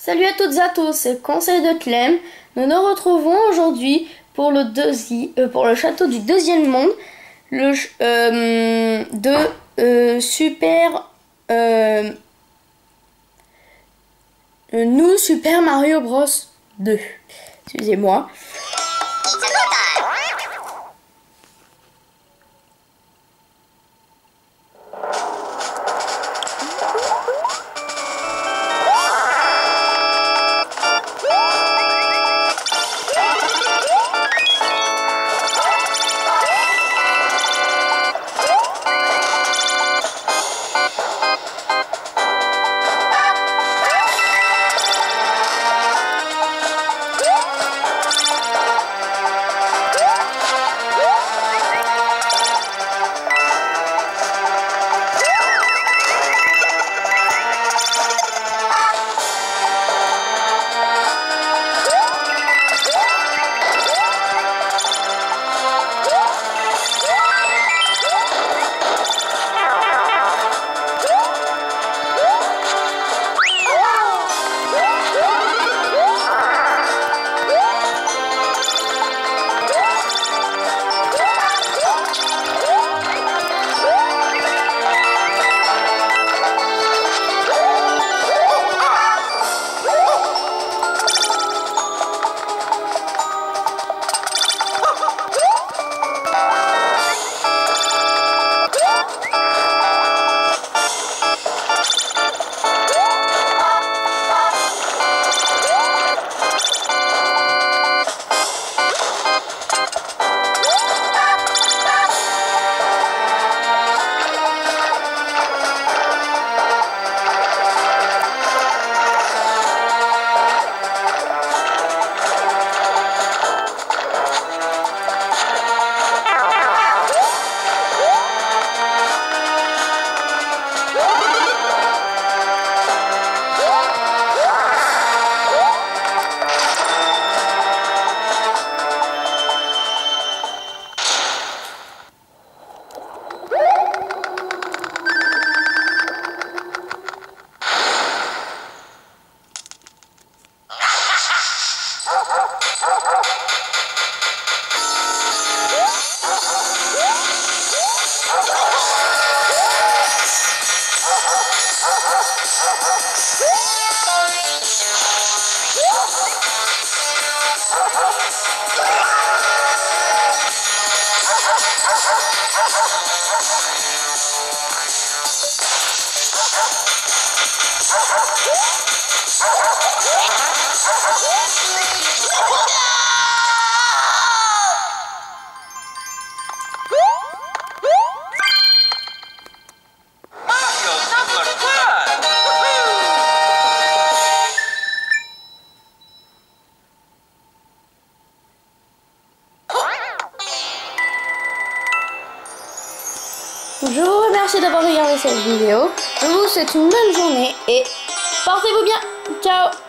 Salut à toutes et à tous, c'est Conseil de Clem. Nous nous retrouvons aujourd'hui pour, le euh, château du deuxième monde, le euh, de euh, Super nous Super Mario Bros 2. Excusez-moi. Je remercie d'avoir regardé cette vidéo. Je vous souhaite une bonne journée et portez-vous bien. Ciao